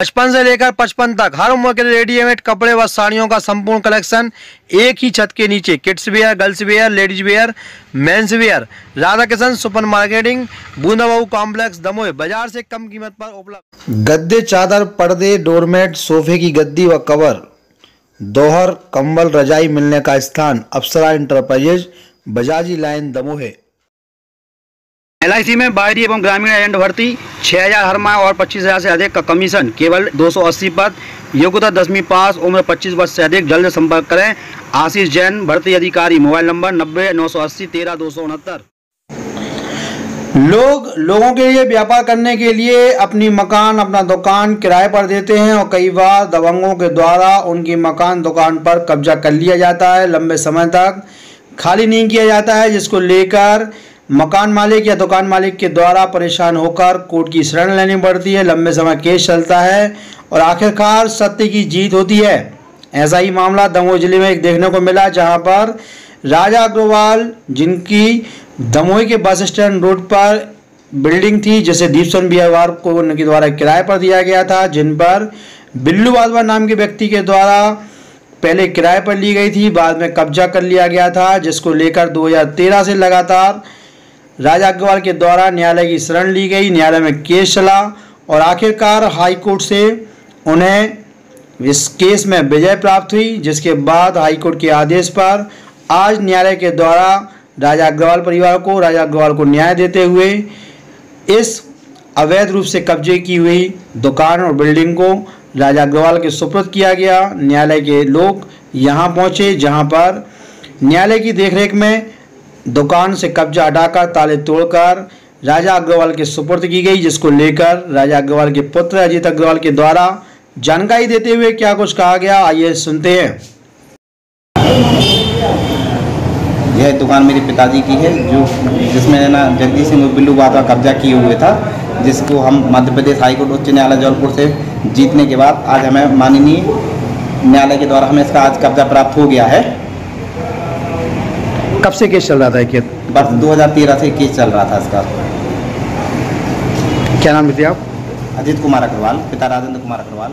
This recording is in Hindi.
बचपन से लेकर पचपन तक। हर उम्र के रेडीमेड कपड़े व साड़ियों का संपूर्ण कलेक्शन एक ही छत के नीचे। Kids wear girls wear ladies wear mens wear. Radha Kishan super marketing बूंदाबाऊ complex Damoh. बाज़ार से कम कीमत पर उपलब्ध। गद्दे चादर पर्दे डोरमेट सोफे की गद्दी व कवर। दोहर कंबल रजाई मिलने का स्थान अप्सरा इंटरप्राइजेज बजाजी लाइन दमोह। एल में बाहरी एवं ग्रामीण एजेंट भर्ती। 6000 हर माह और 25000 से अधिक का कमीशन। केवल 280 पद। योग्यता दसवीं पास, उम्र 25 वर्ष से अधिक। जल्द संपर्क करें। आशीष जैन, भर्ती अधिकारी। मोबाइल नंबर नब्बे, नौ सौ अस्सी, तेरह, दो सौ उनहत्तर। लोग लोगों के लिए व्यापार करने के लिए अपनी मकान, अपना दुकान किराए पर देते हैं और कई बार दबंगों के द्वारा उनकी मकान दुकान पर कब्जा कर लिया जाता है लंबे समय तक। खाली नहीं किया जाता है, जिसको लेकर मकान मालिक या दुकान मालिक के द्वारा परेशान होकर कोर्ट की शरण लेनी पड़ती है। लंबे समय केस चलता है और आखिरकार सत्य की जीत होती है। ऐसा ही मामला दमोह ज़िले में एक देखने को मिला जहाँ पर राजा अग्रवाल, जिनकी दमोह के बस स्टैंड रोड पर बिल्डिंग थी, जिसे दीपसन बिहार को उनके द्वारा किराए पर दिया गया था, जिन पर बिल्लू वाधवा नाम के व्यक्ति के द्वारा पहले किराए पर ली गई थी, बाद में कब्जा कर लिया गया था, जिसको लेकर 2013 से लगातार राजा अग्रवाल के द्वारा न्यायालय की शरण ली गई। न्यायालय में केस चला और आखिरकार हाईकोर्ट से उन्हें इस केस में विजय प्राप्त हुई, जिसके बाद हाईकोर्ट के आदेश पर आज न्यायालय के द्वारा राजा अग्रवाल परिवार को राजा अग्रवाल को न्याय देते हुए इस अवैध रूप से कब्जे की हुई दुकान और बिल्डिंग को राजा अग्रवाल के सुपुर्द किया गया। न्यायालय के लोग यहाँ पहुँचे, जहाँ पर न्यायालय की देखरेख में दुकान से कब्जा हटाकर ताले तोड़कर राजा अग्रवाल के सुपुर्द की गई, जिसको लेकर राजा अग्रवाल के पुत्र अजीत अग्रवाल के द्वारा जानकारी देते हुए क्या कुछ कहा गया, आइए सुनते हैं। यह दुकान मेरे पिताजी की है, जो जिसमें ना जगदीश सिंह बिल्लू का कब्जा किए हुए था, जिसको हम मध्य प्रदेश हाईकोर्ट उच्च न्यायालय जौलपुर से जीतने के बाद आज हमें माननीय न्यायालय के द्वारा हमें इसका आज कब्जा प्राप्त हो गया है। कब से केस चल रहा था ये हज़ार 2013 से केस चल रहा था इसका। क्या नाम लिखिए आप? अजीत कुमार अग्रवाल पिता राजेंद्र कुमार अग्रवाल।